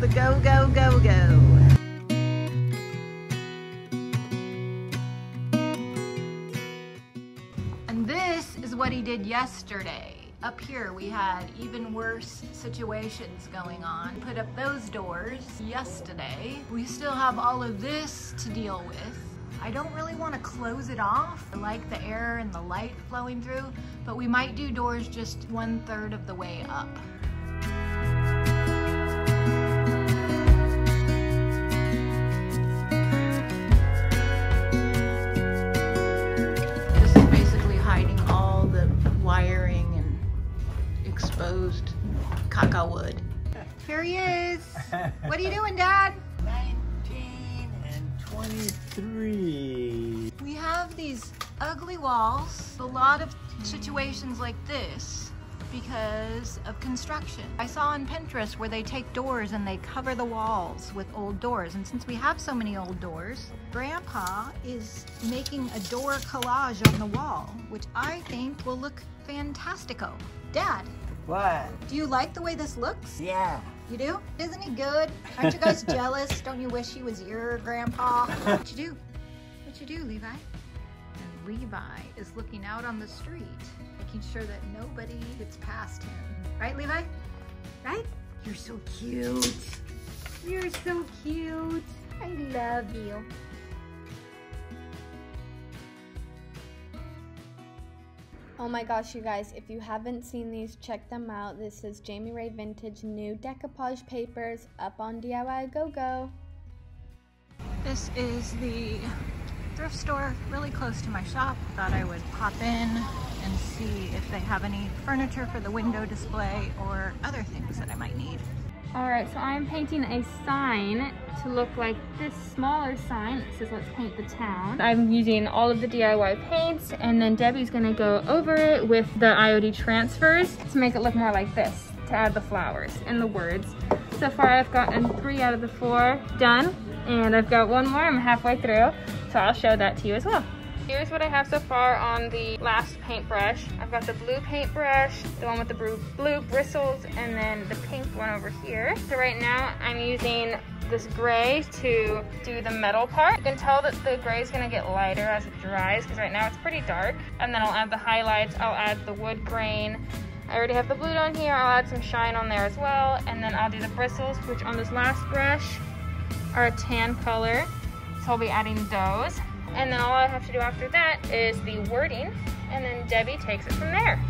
the go, go, go, go. And this is what he did yesterday. Up here we had even worse situations going on. Put up those doors yesterday. We still have all of this to deal with. I don't really want to close it off. I like the air and the light flowing through, but we might do doors just one third of the way up. What are you doing, Dad? 19 and 23. We have these ugly walls, a lot of situations like this because of construction. I saw on Pinterest where they take doors and they cover the walls with old doors. And since we have so many old doors, Grandpa is making a door collage on the wall, which I think will look fantastico. Dad, What? do you like the way this looks? Yeah. You do? Isn't he good? Aren't you guys jealous? Don't you wish he was your grandpa? What you do? What you do, Levi? And Levi is looking out on the street, making sure that nobody gets past him. Right, Levi? Right? You're so cute. You're so cute. I love you. Oh my gosh, you guys, if you haven't seen these, check them out. This is Jami Ray Vintage new decoupage papers up on DIY Go Go. This is the thrift store really close to my shop. Thought I would pop in and see if they have any furniture for the window display or other things All right, so I'm painting a sign to look like this smaller sign. It says, let's paint the town. I'm using all of the DIY paints, and then Debi's gonna go over it with the IOD transfers to make it look more like this, to add the flowers and the words. So far, I've gotten three out of the four done, and I've got one more, I'm halfway through, so I'll show that to you as well. Here's what I have so far on the last paintbrush. I've got the blue paintbrush, the one with the blue, blue bristles, and then the pink one over here. So right now I'm using this gray to do the metal part. You can tell that the gray is gonna get lighter as it dries because right now it's pretty dark. And then I'll add the highlights, I'll add the wood grain. I already have the blue on here, I'll add some shine on there as well. And then I'll do the bristles, which on this last brush are a tan color. So I'll be adding those. And then all I have to do after that is the wording, and then Debi takes it from there.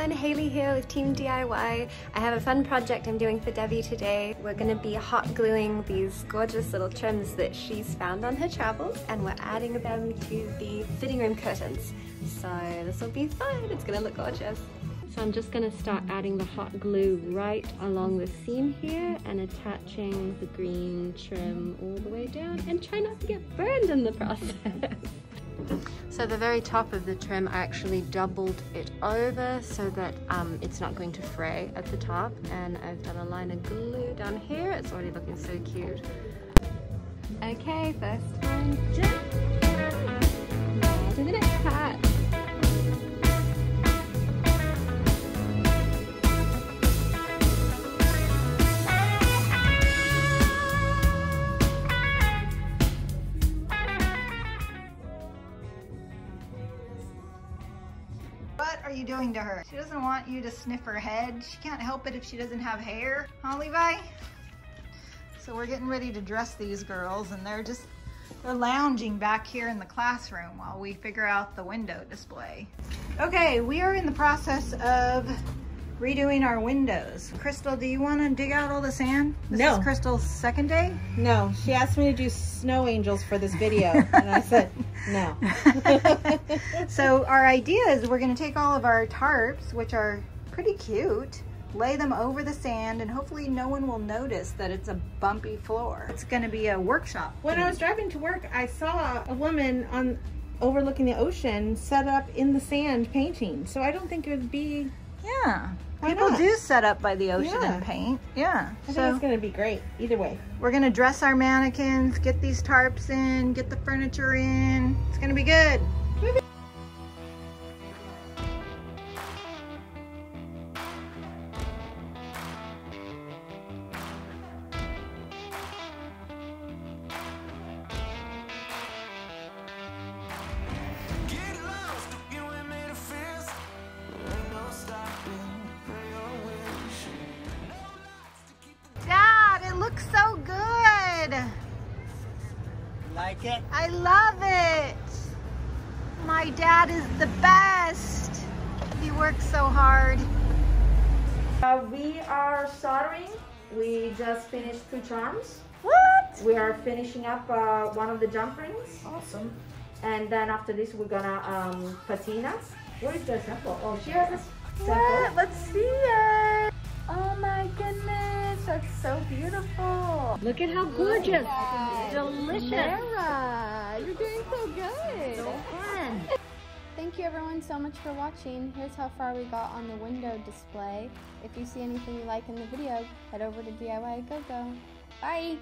Everyone, Haley here with Team DIY. I have a fun project I'm doing for Debi today. We're going to be hot gluing these gorgeous little trims that she's found on her travels and we're adding them to the fitting room curtains. So this will be fun, it's going to look gorgeous. So I'm just going to start adding the hot glue right along the seam here and attaching the green trim all the way down and try not to get burned in the process. So the very top of the trim, I actually doubled it over so that um, it's not going to fray at the top. And I've done a line of glue down here. It's already looking so cute. Okay, first time jump. To the next part. Are you doing to her? She doesn't want you to sniff her head. She can't help it if she doesn't have hair. Huh, Levi? So we're getting ready to dress these girls and they're just, they're lounging back here in the classroom while we figure out the window display. Okay, we are in the process of redoing our windows. Crystal, do you want to dig out all the sand? This No. is Crystal's second day? No, she asked me to do snow angels for this video, and I said no. so our idea is we're going to take all of our tarps, which are pretty cute, lay them over the sand, and hopefully no one will notice that it's a bumpy floor. It's going to be a workshop. When I was driving to work, I saw a woman on overlooking the ocean set up in the sand painting. So I don't think it would be Yeah. Why People not? do set up by the ocean Yeah. and paint. Yeah. I think So it's gonna be great either way. we're gonna dress our mannequins, get these tarps in, get the furniture in. It's gonna be good. Like it? I love it. My dad is the best. He works so hard. Uh, we are soldering. We just finished two charms. What? We are finishing up uh, one of the jump rings. Awesome. And then after this, we're gonna um, patina. Where is the sample? Oh, she has a What? sample. Let's see it. Oh my goodness, that's so beautiful. Look at how gorgeous. Delicious. Sarah, you're doing so good. So fun. Thank you everyone so much for watching. Here's how far we got on the window display. If you see anything you like in the video, head over to DIY Go Go. Bye.